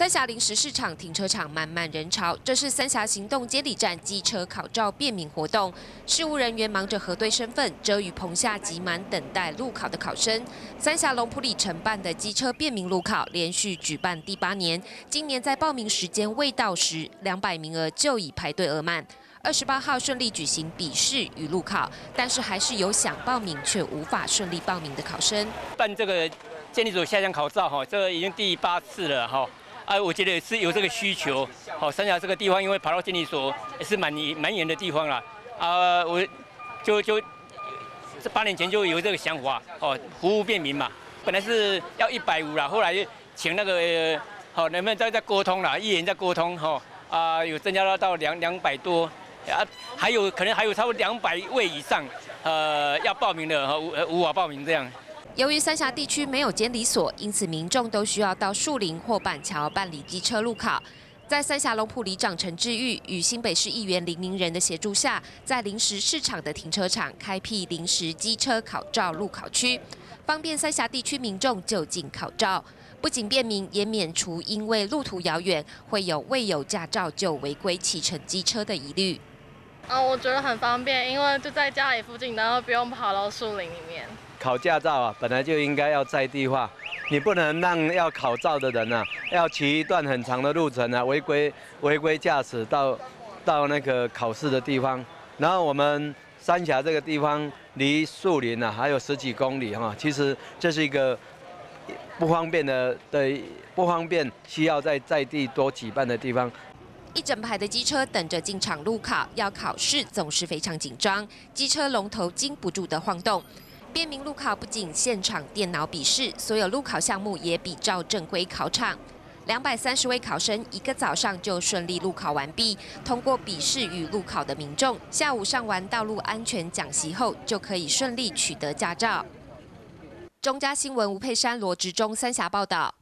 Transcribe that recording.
三峡临时市场停车场满满人潮，这是三峡行动监理站机车考照便民活动。事务人员忙着核对身份，遮雨棚下挤满等待路考的考生。三峡龙埔里承办的机车便民路考连续举办第八年，今年在报名时间未到时，两百名额就已排队额满。二十八号顺利举行笔试与路考，但是还是有想报名却无法顺利报名的考生。办这个监理组下乡考照，哈，这已经第八次了，哈。啊，我觉得是有这个需求。好，三峡这个地方，因为跑到监理所也是蛮蛮远的地方了。啊，我就就这八年前就有这个想法，哦，服务便民嘛。本来是要一百五啦，后来请那个好，能不能再再沟通啦？议员再沟通，哈啊，有增加到到两两百多，啊，还有可能还有超过两百位以上，呃，要报名的，无无法报名这样。由于三峡地区没有监理所，因此民众都需要到树林或板桥办理机车路考。在三峡龙埔里长陈志玉与新北市议员林明仁的协助下，在临时市场的停车场开辟临时机车考照路考区，方便三峡地区民众就近考照。不仅便民，也免除因为路途遥远会有未有驾照就违规骑乘机车的疑虑。啊，我觉得很方便，因为就在家里附近，然后不用跑到树林里面。考驾照啊，本来就应该要在地化，你不能让要考照的人啊，要骑一段很长的路程啊，违规违规驾驶到到那个考试的地方。然后我们三峡这个地方离树林啊还有十几公里哈，其实这是一个不方便的的不方便，需要在在地多举办的地方。一整排的机车等着进场路考，要考试总是非常紧张，机车龙头禁不住的晃动。便民路考不仅现场电脑笔试，所有路考项目也比照正规考场。两百三十位考生一个早上就顺利路考完毕，通过笔试与路考的民众，下午上完道路安全讲习后，就可以顺利取得驾照。中嘉新闻吴佩珊、罗志忠三峡报道。